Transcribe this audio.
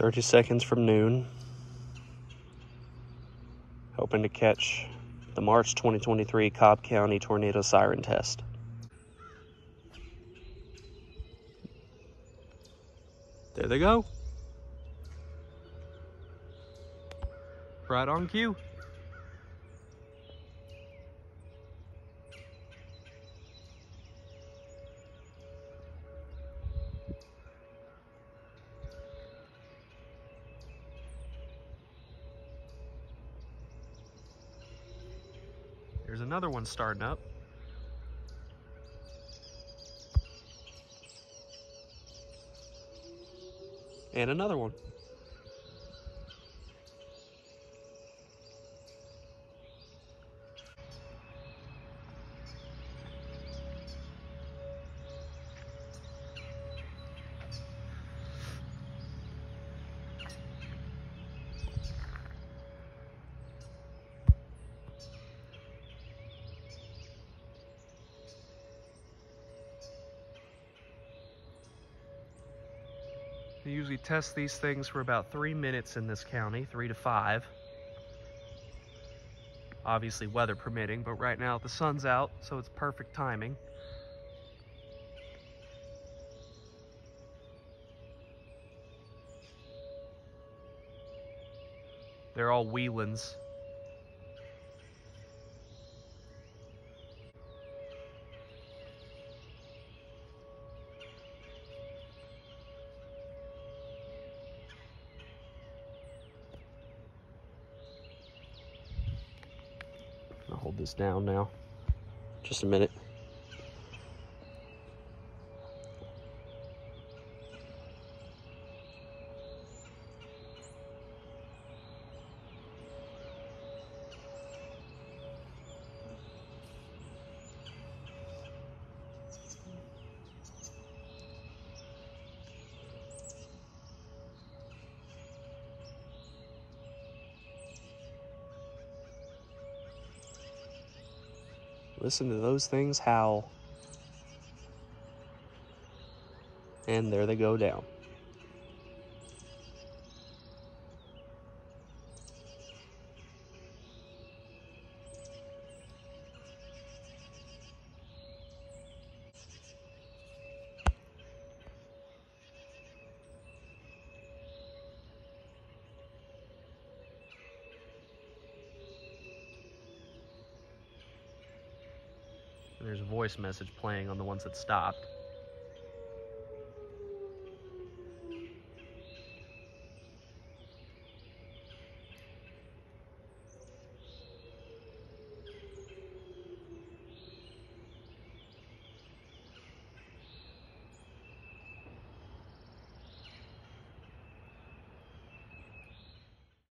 30 seconds from noon. Hoping to catch the March 2023 Cobb County tornado siren test. There they go. Right on cue. There's another one starting up. And another one. They usually test these things for about three minutes in this county, three to five. Obviously, weather permitting, but right now the sun's out, so it's perfect timing. They're all Whelens. Hold this down now. Just a minute. Listen to those things howl. And there they go down. There's a voice message playing on the ones that stopped.